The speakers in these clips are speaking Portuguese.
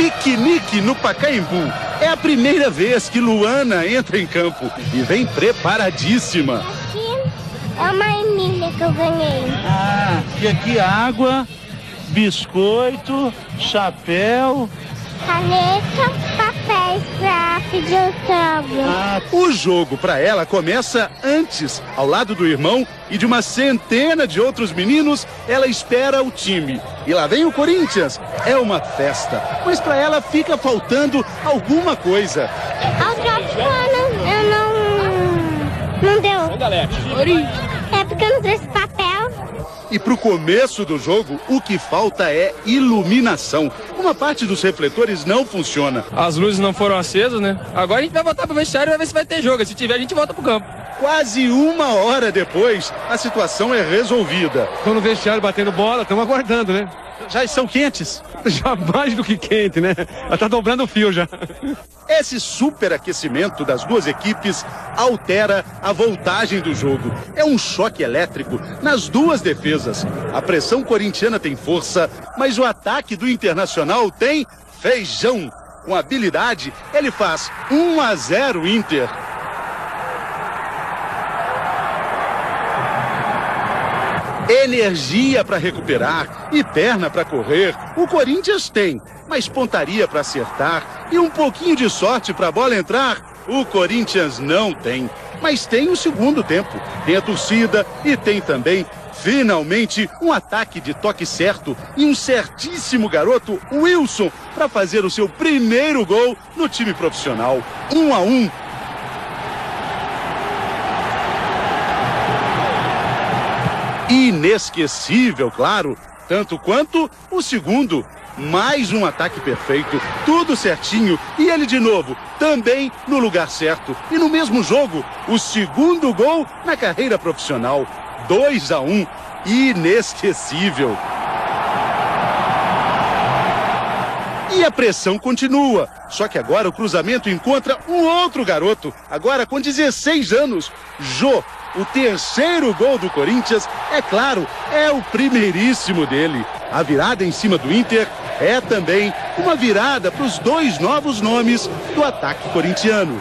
Piquenique no Pacaembu. É a primeira vez que Luana entra em campo e vem preparadíssima. Aqui é uma emília que eu ganhei. Ah, e aqui água, biscoito, chapéu. Caneta, papéis pra Ah, o jogo para ela começa antes, ao lado do irmão e de uma centena de outros meninos, ela espera o time. E lá vem o Corinthians. É uma festa, mas para ela fica faltando alguma coisa. Eu não. Não deu. É porque eu não trouxe E pro começo do jogo, o que falta é iluminação. Uma parte dos refletores não funciona. As luzes não foram acesas, né? Agora a gente vai voltar pro vestiário e vai ver se vai ter jogo. Se tiver, a gente volta pro campo. Quase uma hora depois, a situação é resolvida. Estão no vestiário batendo bola, estamos aguardando, né? Já estão quentes? Já mais do que quente, né? Já tá dobrando o fio já. Esse superaquecimento das duas equipes altera a voltagem do jogo. É um choque elétrico nas duas defesas. A pressão corintiana tem força, mas o ataque do Internacional tem feijão. Com habilidade, ele faz 1 a 0 Inter. Energia para recuperar e perna para correr, o Corinthians tem, mas pontaria para acertar e um pouquinho de sorte para a bola entrar, o Corinthians não tem. Mas tem o segundo tempo, tem a torcida e tem também, finalmente, um ataque de toque certo e um certíssimo garoto, Wilson, para fazer o seu primeiro gol no time profissional. Um a um, inesquecível, claro, tanto quanto o segundo. Mais um ataque perfeito, tudo certinho e ele de novo, também no lugar certo. E no mesmo jogo, o segundo gol na carreira profissional. 2 a 1, um, inesquecível. E a pressão continua. Só que agora o cruzamento encontra um outro garoto, agora com 16 anos, Jô. O terceiro gol do Corinthians, é claro, é o primeiríssimo dele. A virada em cima do Inter é também uma virada para os dois novos nomes do ataque corintiano.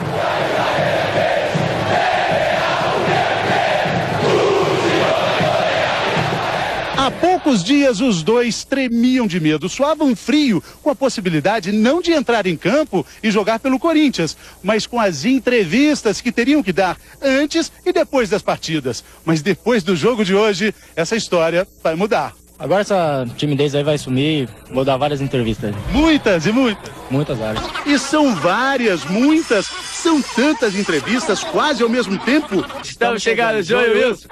Há poucos dias os dois tremiam de medo, suavam frio com a possibilidade não de entrar em campo e jogar pelo Corinthians, mas com as entrevistas que teriam que dar antes e depois das partidas. Mas depois do jogo de hoje, essa história vai mudar. Agora essa timidez aí vai sumir, vou dar várias entrevistas. Muitas e muitas. Muitas várias. E são várias, muitas, são tantas entrevistas quase ao mesmo tempo. Estamos chegando, João e Wilson.